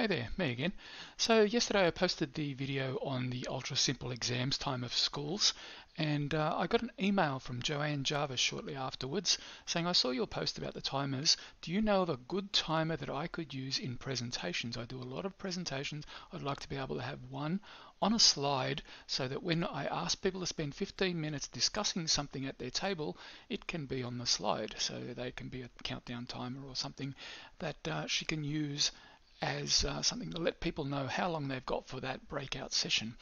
Hey there, me again. So yesterday I posted the video on the ultra simple exams time of schools and uh, I got an email from Joanne Jarvis shortly afterwards saying I saw your post about the timers. Do you know of a good timer that I could use in presentations? I do a lot of presentations. I'd like to be able to have one on a slide so that when I ask people to spend 15 minutes discussing something at their table, it can be on the slide. So they can be a countdown timer or something that uh, she can use as uh, something to let people know how long they've got for that breakout session.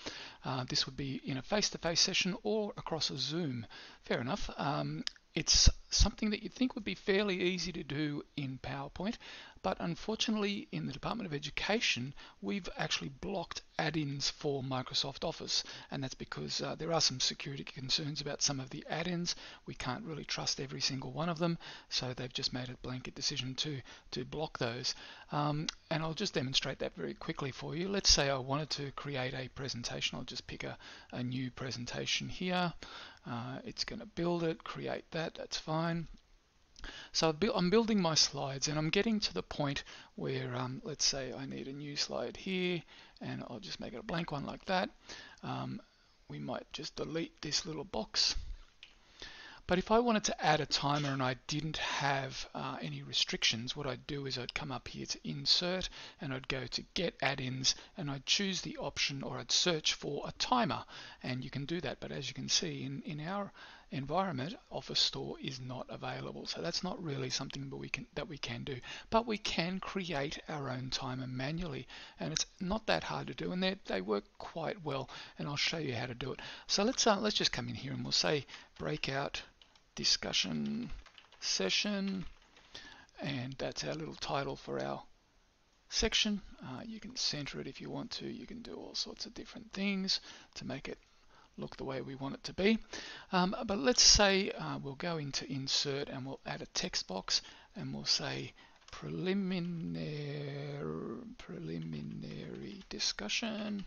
Uh, this would be in a face-to-face session or across a Zoom. Fair enough. Um, it's something that you'd think would be fairly easy to do in PowerPoint, but unfortunately in the Department of Education we've actually blocked add-ins for Microsoft Office and that's because uh, there are some security concerns about some of the add-ins. We can't really trust every single one of them so they've just made a blanket decision to to block those um, and I'll just demonstrate that very quickly for you. Let's say I wanted to create a presentation. I'll just pick a, a new presentation here. Uh, it's going to build it, create that, that's fine. So I'm building my slides and I'm getting to the point where, um, let's say I need a new slide here and I'll just make it a blank one like that. Um, we might just delete this little box but if I wanted to add a timer and I didn't have uh, any restrictions, what I'd do is I'd come up here to insert and I'd go to get add-ins and I'd choose the option or I'd search for a timer and you can do that. But as you can see in, in our environment, Office Store is not available. So that's not really something that we can that we can do. But we can create our own timer manually, and it's not that hard to do, and they work quite well. And I'll show you how to do it. So let's uh, let's just come in here and we'll say breakout discussion session and that's our little title for our section. Uh, you can center it if you want to. You can do all sorts of different things to make it look the way we want it to be. Um, but let's say uh, we'll go into insert and we'll add a text box and we'll say preliminary, preliminary discussion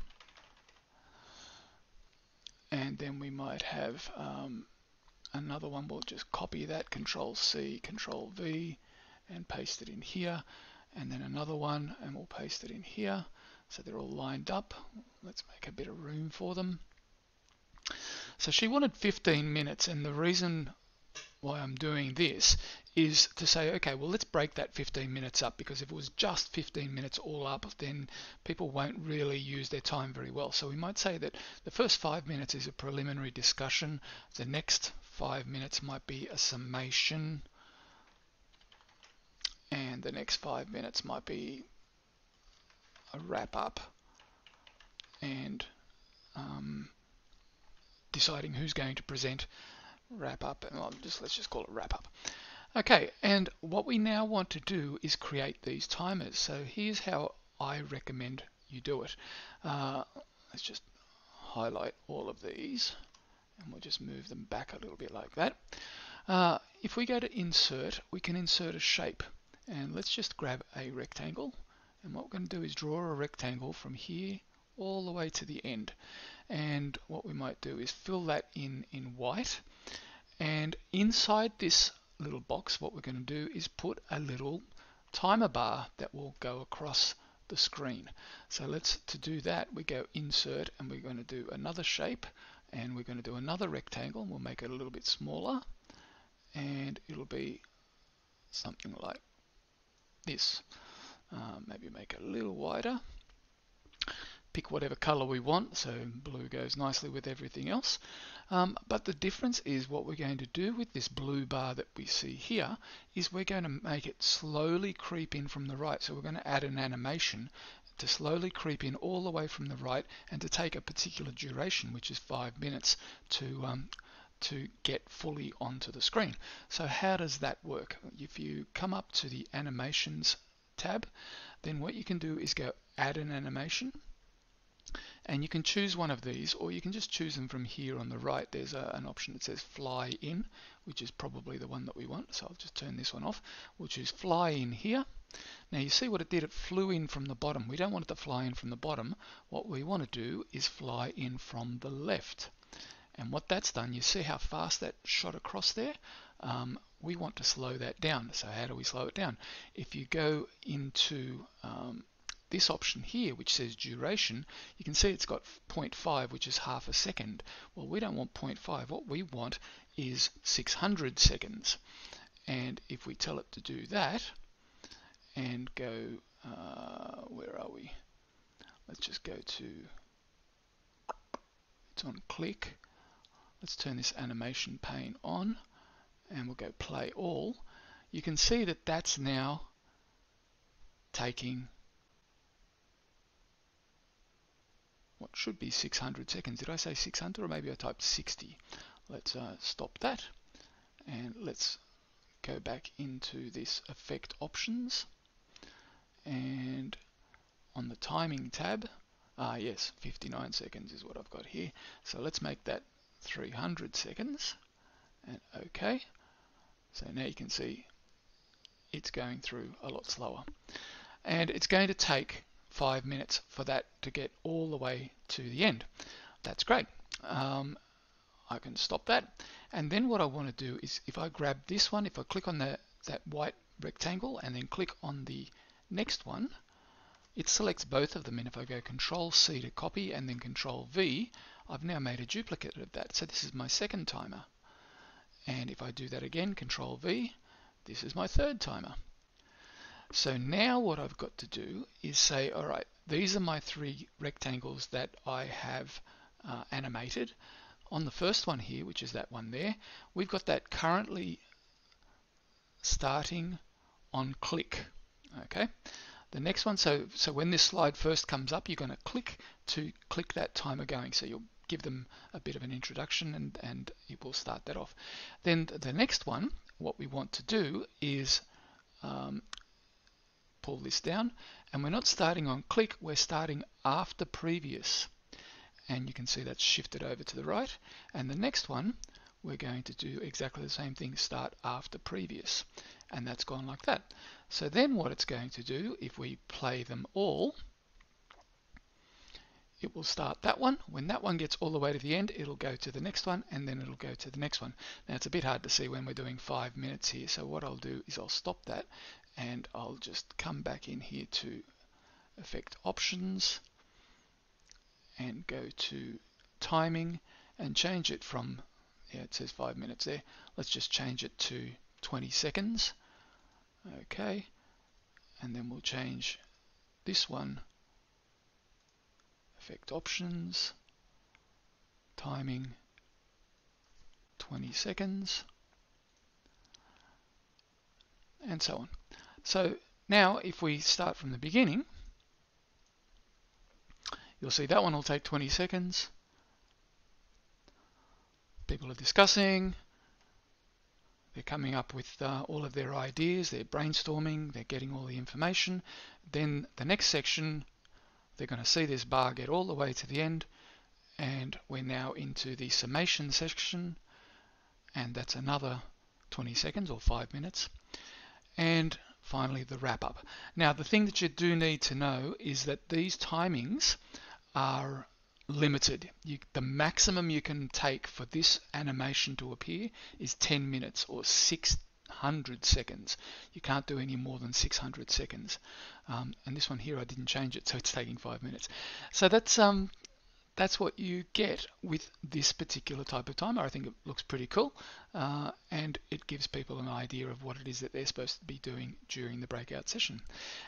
and then we might have um, another one. We'll just copy that control C control V and paste it in here. And then another one and we'll paste it in here. So they're all lined up. Let's make a bit of room for them. So she wanted 15 minutes and the reason why I'm doing this is to say, okay, well, let's break that 15 minutes up because if it was just 15 minutes all up, then people won't really use their time very well. So we might say that the first five minutes is a preliminary discussion, the next five minutes might be a summation, and the next five minutes might be a wrap up, and um, deciding who's going to present wrap up, and well, just let's just call it wrap up. Okay, and what we now want to do is create these timers. So here's how I recommend you do it. Uh, let's just highlight all of these and we'll just move them back a little bit like that. Uh, if we go to insert, we can insert a shape. And let's just grab a rectangle. And what we're going to do is draw a rectangle from here all the way to the end. And what we might do is fill that in in white. And inside this little box what we're going to do is put a little timer bar that will go across the screen. So let's to do that we go insert and we're going to do another shape and we're going to do another rectangle we'll make it a little bit smaller. And it'll be something like this. Uh, maybe make it a little wider. Pick whatever color we want so blue goes nicely with everything else. Um, but the difference is what we're going to do with this blue bar that we see here is we're going to make it slowly creep in from the right. So we're going to add an animation to slowly creep in all the way from the right and to take a particular duration which is five minutes to um, to get fully onto the screen. So how does that work? If you come up to the animations tab then what you can do is go add an animation and you can choose one of these or you can just choose them from here on the right. There's a, an option that says fly in which is probably the one that we want. So I'll just turn this one off we'll choose fly in here now you see what it did? It flew in from the bottom. We don't want it to fly in from the bottom. What we want to do is fly in from the left. And what that's done you see how fast that shot across there? Um, we want to slow that down. So how do we slow it down? If you go into um, this option here, which says duration, you can see it's got 0.5, which is half a second. Well, we don't want 0.5. What we want is 600 seconds. And if we tell it to do that and go, uh, where are we? Let's just go to, it's on click. Let's turn this animation pane on and we'll go play all. You can see that that's now taking what should be 600 seconds. Did I say 600 or maybe I typed 60? Let's uh, stop that and let's go back into this effect options and on the timing tab ah yes 59 seconds is what I've got here. So let's make that 300 seconds and OK so now you can see it's going through a lot slower. And it's going to take five minutes for that to get all the way to the end. That's great. Um, I can stop that. And then what I want to do is if I grab this one if I click on the, that white rectangle and then click on the next one. It selects both of them and if I go control C to copy and then control V I've now made a duplicate of that. So this is my second timer. And if I do that again control V this is my third timer. So now what I've got to do is say alright these are my three rectangles that I have uh, animated. On the first one here, which is that one there, we've got that currently starting on click. Okay. The next one, so so when this slide first comes up, you're going to click to click that timer going. So you'll give them a bit of an introduction and, and it will start that off. Then the next one, what we want to do is um, pull this down and we're not starting on click, we're starting after previous and you can see that's shifted over to the right and the next one we're going to do exactly the same thing start after previous and that's gone like that so then what it's going to do if we play them all it will start that one when that one gets all the way to the end it'll go to the next one and then it'll go to the next one now it's a bit hard to see when we're doing five minutes here so what I'll do is I'll stop that and I'll just come back in here to effect options and go to timing and change it from, yeah, it says five minutes there. Let's just change it to 20 seconds. Okay. And then we'll change this one, effect options, timing, 20 seconds, and so on. So now if we start from the beginning, You'll see that one will take 20 seconds. People are discussing. They're coming up with uh, all of their ideas. They're brainstorming. They're getting all the information. Then the next section, they're going to see this bar get all the way to the end. And we're now into the summation section. And that's another 20 seconds or 5 minutes. And finally the wrap up. Now the thing that you do need to know is that these timings are limited. You, the maximum you can take for this animation to appear is 10 minutes or 600 seconds. You can't do any more than 600 seconds. Um, and this one here, I didn't change it, so it's taking five minutes. So that's um, that's what you get with this particular type of timer. I think it looks pretty cool uh, and it gives people an idea of what it is that they're supposed to be doing during the breakout session.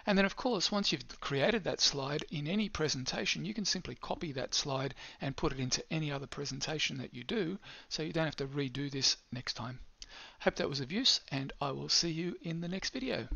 And then of course once you've created that slide in any presentation you can simply copy that slide and put it into any other presentation that you do so you don't have to redo this next time. Hope that was of use and I will see you in the next video.